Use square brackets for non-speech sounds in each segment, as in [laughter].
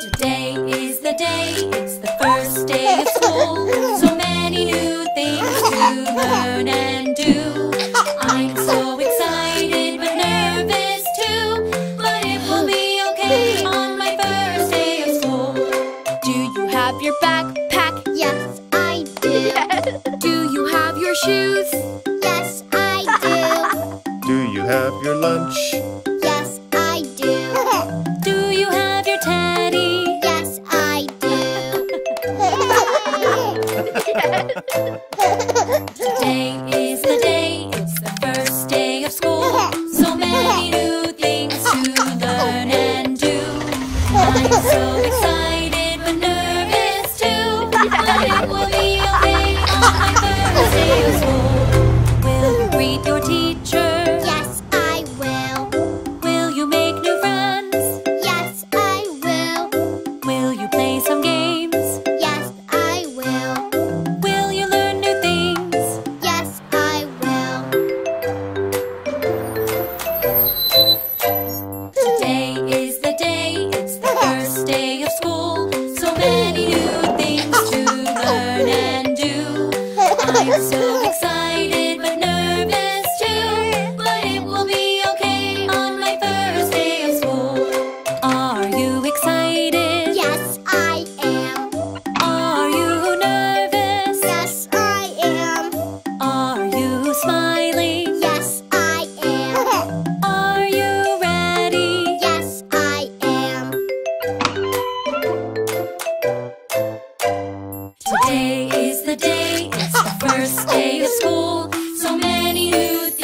Today is the day, it's the first day of school. So many new things to learn and do. I'm so excited but nervous too. But it will be okay on my first day of school. Do you have your backpack? Yes, I do. [laughs] do you have your shoes? Today is the day, it's the first day of school. So many new things to learn and do. I'm so excited. I'm so excited. first day of school. So many new things.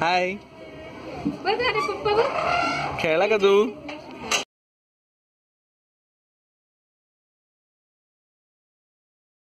हाय खेळला का तू?